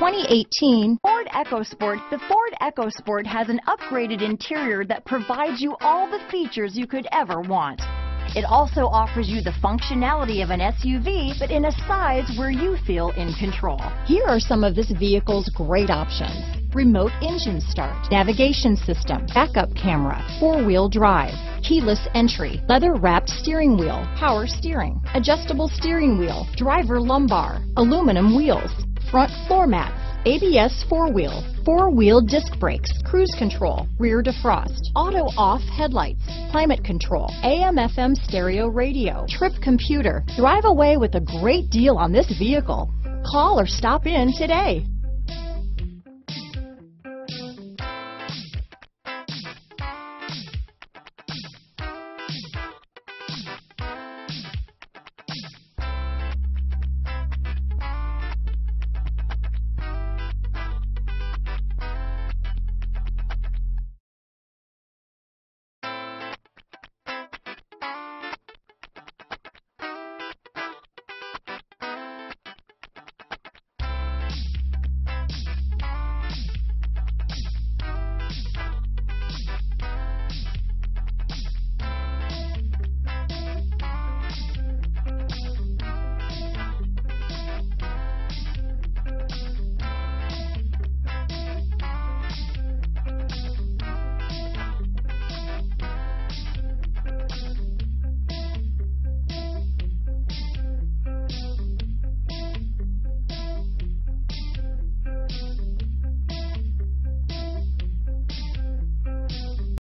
2018 Ford EcoSport. The Ford EcoSport has an upgraded interior that provides you all the features you could ever want. It also offers you the functionality of an SUV, but in a size where you feel in control. Here are some of this vehicle's great options. Remote engine start, navigation system, backup camera, four-wheel drive, keyless entry, leather wrapped steering wheel, power steering, adjustable steering wheel, driver lumbar, aluminum wheels, front floor mats, ABS four-wheel, four-wheel disc brakes, cruise control, rear defrost, auto off headlights, climate control, AM FM stereo radio, trip computer. Drive away with a great deal on this vehicle. Call or stop in today.